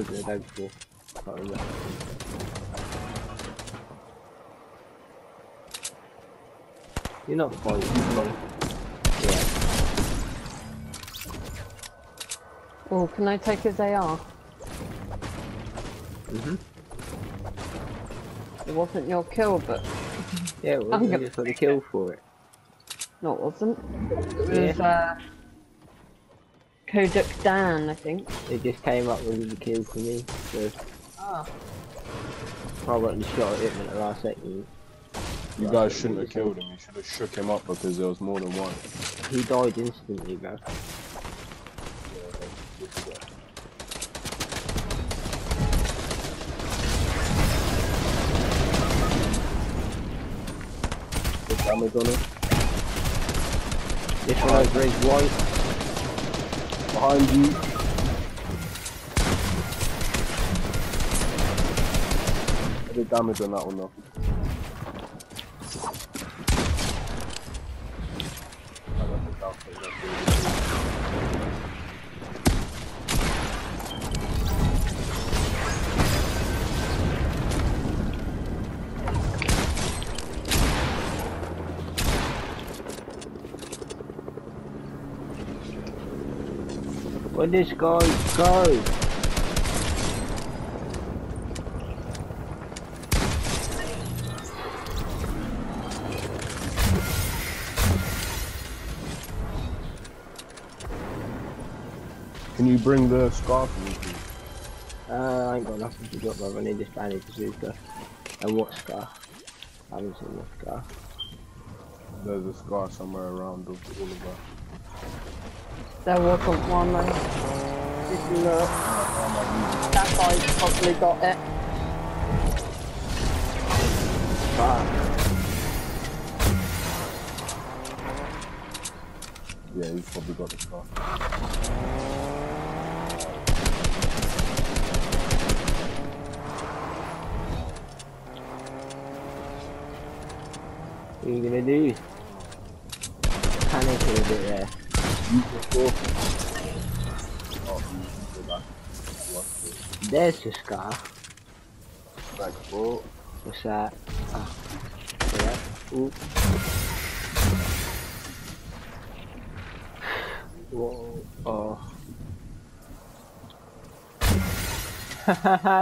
played before. Can't remember. You're not fighting. Yeah. Oh, can I take his AR? Mhm. It wasn't your kill, but Yeah, well, I'm gonna just got the kill for it. no, it wasn't. It was uh, Kodak Dan, I think. It just came up with the kill for me. So Ah. I got the shot at him at the last second. You guys shouldn't have killed him. You should have shook him up because there was more than one. He died instantly, bro. Good damage on him. This one over is white. Behind you. I did damage on that one though. Where this guy go? Can you bring the scarf for me. Uh, I ain't got nothing to drop, bro. I need this bandage bazooka. And what scar? I haven't seen what scar. There's a scar somewhere around all of us. There wasn't one though. If you look, that guy's probably got it. Fuck. Yeah, he's probably got the scar. What are you gonna do? Panic a bit there. Use the scar. Oh, you can go back. Lost it. There's the scar. Back four. What's that? Ah. Yeah. Ooh. Whoa. Oh.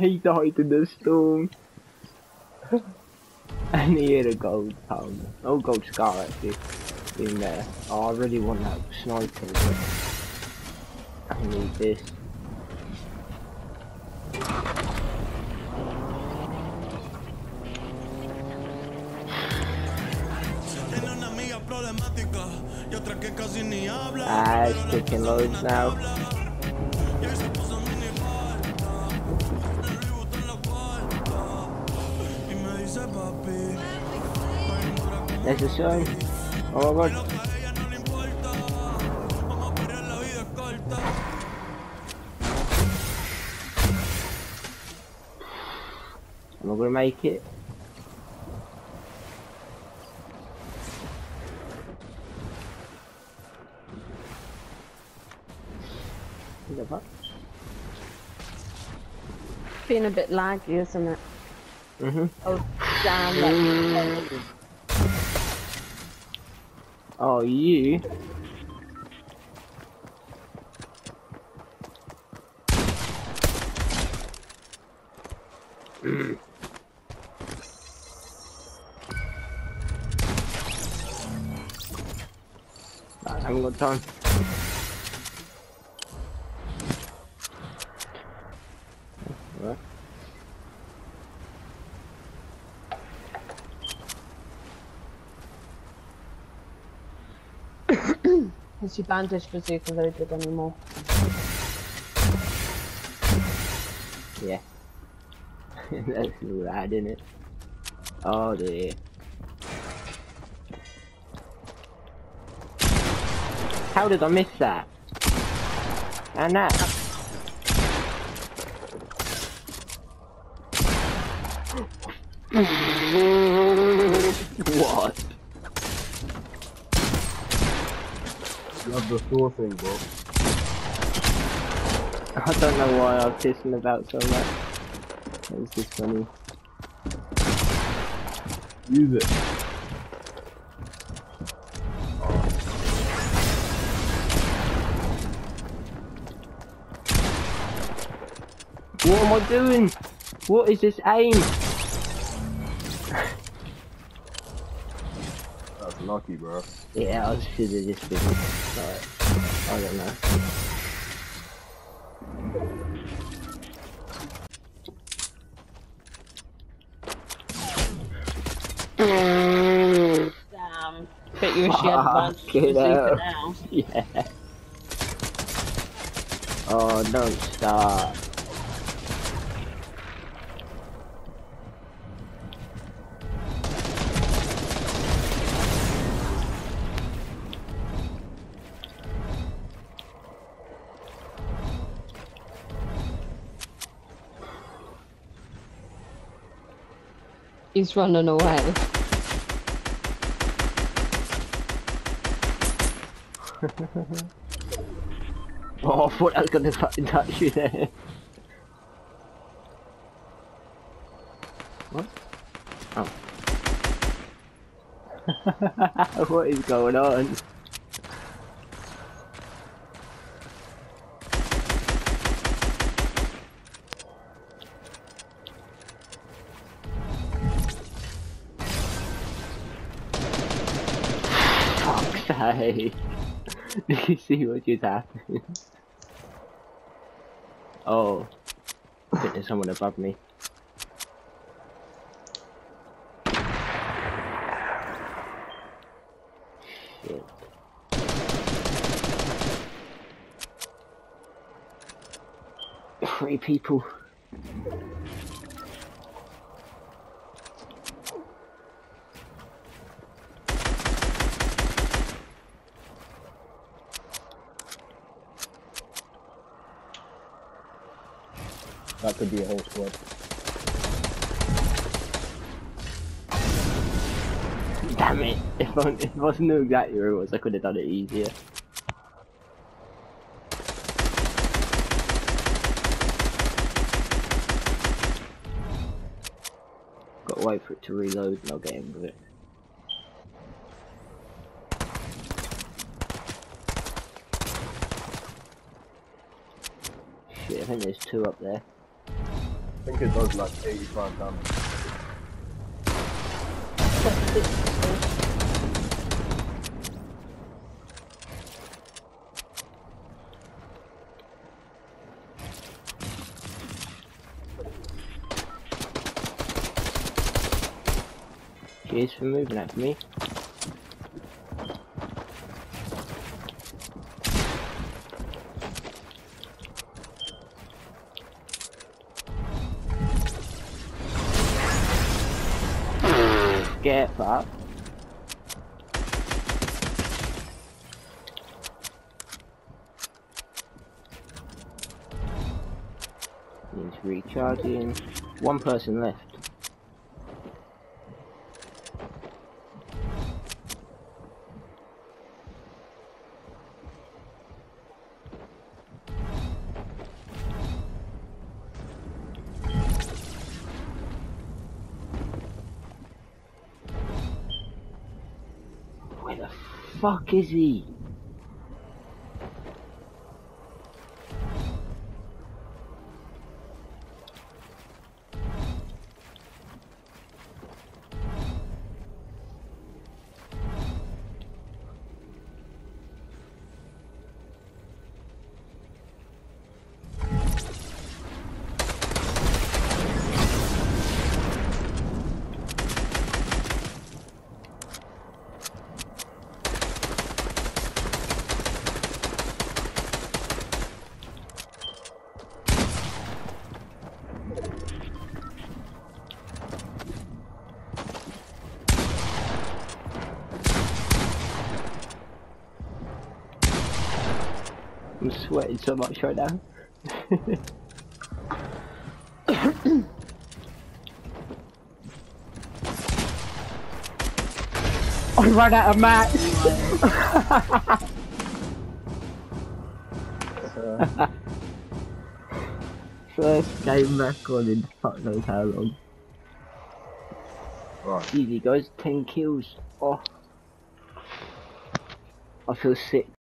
he died in the storm. and he had a gold tongue. Oh, gold scar actually. In there. Oh, I really want that sniper. I need this. Ah, it's taking loads now. Y hoy se puso mini falta. El Louis Vuitton en la falta. Y me dice papi. Ay, dura como There's the sun. Oh my god. loca, a ella no le importa. Vamos a perrear, la vida es corta. Am I gonna make it? What the fuck? Been a bit laggy, isn't it? Mhm. Oh, damn. Like, Oh, you? I haven't got time. Has your bandage bazooka loaded anymore? Yeah. That's rad, isn't it? Oh dear. How did I miss that? And that. what? Have the Thor thing, bro. I don't know why I'm pissing about so much. That was just funny. Use it. What am I doing? What is this aim? Lucky, bro. Yeah, I should have just been like, I don't know. Damn. Bet you wish you had advanced Fuck it out. now. Yeah. Oh, don't start. He's running away. Oh, I thought I was gonna fucking touch you there. What? Oh. what is going on? Sake. Did you see what just happened? Oh. There's someone above me. Shit. Three people. That could be a whole squad. Damn it. If I, if I knew exactly where it was, I could have done it easier. Got to wait for it to reload and I'll get in with it. Shit, I think there's two up there. I think it does like 85 damage. For moving for me. Get fucked. Needs recharging. One person left. Where the fuck is he? I'm sweating so much right now. I ran out of mats. First game back on in fuck knows how long. Right. Easy guys, 10 kills. Oh. I feel sick.